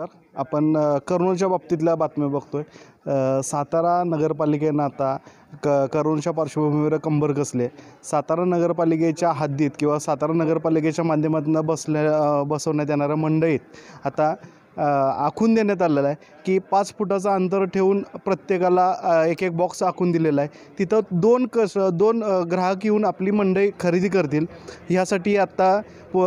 तर आपण करूणच्या बाबतीतल्या बातम्या बघतोय. सातारा नगरपालिकेनं आता क करूणच्या पार्श्वभूमीवर कंबर कसले? सातारा नगरपालिकेच्या हद्दीत किंवा सातारा नगरपालिकेच्या माध्यमातून बसल्या बसवण्यात येणाऱ्या मंडईत आता आखून देण्यात आलेलं आहे की पाच फुटाचं अंतर ठेवून प्रत्येकाला एक एक बॉक्स आखून दिलेला आहे. तिथं दोन कस दोन ग्राहक येऊन आपली मंडई खरेदी करतील. ह्यासाठी आत्ता व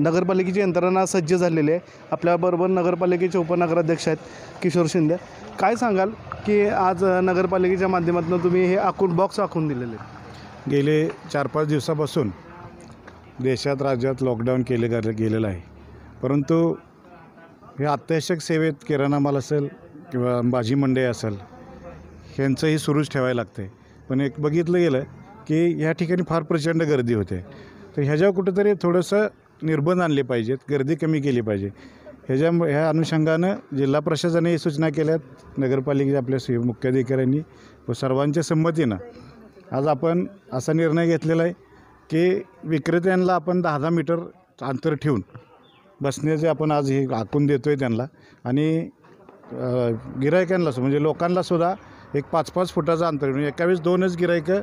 नगरपालिकेची यंत्रणा सज्ज झालेली आहे. आपल्याबरोबर नगरपालिकेचे उपनगराध्यक्ष आहेत किशोर शिंदे. काय सांगाल की आज नगरपालिकेच्या माध्यमातून तुम्ही हे आखून बॉक्स आखून दिलेले आहेत? गेले चार पाच दिवसापासून देशात राज्यात लॉकडाऊन केले गेलेलं आहे. परंतु हे अत्यावश्यक सेवेत किराणा माल असेल किंवा भाजी मंडई असेल ह्यांचंही सुरूच ठेवायला लागतं आहे पण एक बघितलं गेलं की ह्या ठिकाणी फार प्रचंड गर्दी होते. तर ह्याच्यावर कुठंतरी थोडंसं निर्बंध आणले पाहिजेत गर्दी कमी केली पाहिजे. ह्याच्या ह्या अनुषंगानं जिल्हा प्रशासनाने सूचना केल्यात नगरपालिकेच्या आपल्या सी मुख्याधिकाऱ्यांनी व सर्वांच्या संमतीनं. आज आपण असा निर्णय घेतलेला आहे की विक्रेत्यांना आपण दहा दहा मीटर अंतर ठेवून बसण्याचे आपण आज हे आखून देतो आहे त्यांना. आणि गिरायकांना म्हणजे लोकांना सुद्धा एक पाच पाच फुटाचं अंतर म्हणजे एका वेळेस दोनच गिरायकं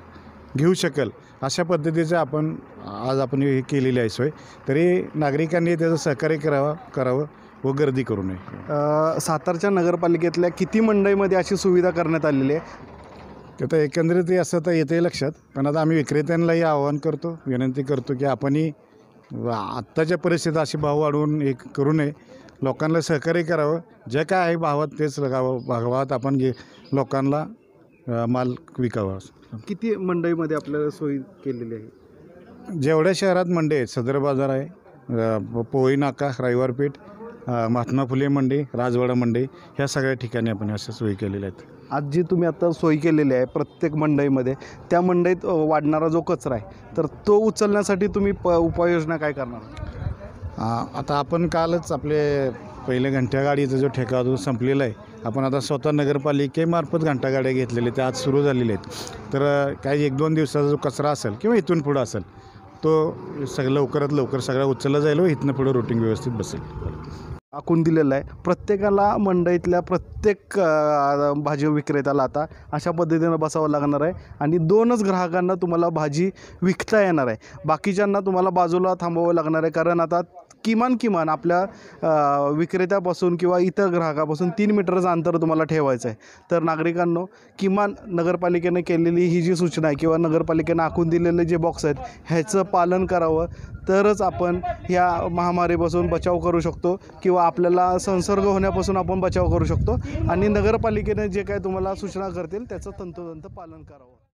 घेऊ शकेल अशा पद्धतीचं आपण आज आपण हे केलेली आहे सोय. तरी नागरिकांनी त्याचं सहकार्य करावं करावं व गर्दी करू नये. सातारच्या नगरपालिकेतल्या किती मंडईमध्ये अशी सुविधा करण्यात आलेली आहे? आता एकंदरीत असं तर येते लक्षात. पण आता आम्ही विक्रेत्यांनाही आवाहन करतो विनंती करतो की आपणही आत्ताच्या परिस्थितीत अशी भाव वाढवून एक करू नये. लोकांना सहकार्य करावं. जे काय आहे भावात तेच लगावं भावात आपण घे लोकांना माल विकावा. किती मंडईमध्ये आपल्याला सोयी केलेली आहे? जेवढ्या शहरात मंडी आहेत सदर बाजार आहे पोळी नाका रविवारपेठ महात्मा फुले मंडी राजवाडा मंडी ह्या सगळ्या ठिकाणी आपण अशा सोयी केलेल्या आहेत. आज जी तुम्ही आता सोय केलेली आहे प्रत्येक मंडईमध्ये त्या मंडईत वाढणारा जो कचरा आहे तर तो उचलण्यासाठी तुम्ही प उपाययोजना काय करणार? आता आपण कालच आपले पहिले घंटा गाडीचा जो ठेका होता तो संपलेला आहे आपण आता स्वतः नगरपालिकेमार्फत घंटा गाड्या घेतलेल्या त्या आज सुरू झालेल्या आहेत. तर काही एक दोन दिवसाचा जो कचरा असेल किंवा इथून पुढं असेल तो सगळं लवकरात लवकर सगळा उचलला जाईल व इथनं पुढं रुटीन व्यवस्थित बसेल. आखून दिलेलं आहे. प्रत्येकाला मंडईतल्या प्रत्येक भाजी विक्रेत्याला आता अशा पद्धतीनं बसावं लागणार आहे आणि दोनच ग्राहकांना तुम्हाला भाजी विकता येणार आहे. बाकीच्यांना तुम्हाला बाजूला थांबावं लागणार आहे. कारण आता किमान किमान आपल्या विक्रेत्यापासून किंवा इतर ग्राहकापासून तीन मीटरचं अंतर तुम्हाला ठेवायचं आहे तर नागरिकांनो किमान नगरपालिकेने केलेली ही जी सूचना आहे किंवा नगरपालिकेनं आखून दिलेले जे बॉक्स आहेत ह्याचं पालन करावं. तरच आपण ह्या महामारीपासून बचाव करू शकतो किंवा आपल्याला संसर्ग होण्यापासून आपण बचाव करू शकतो. आणि नगरपालिकेने जे काय तुम्हाला सूचना करतील त्याचं तंतोतंत पालन करावं.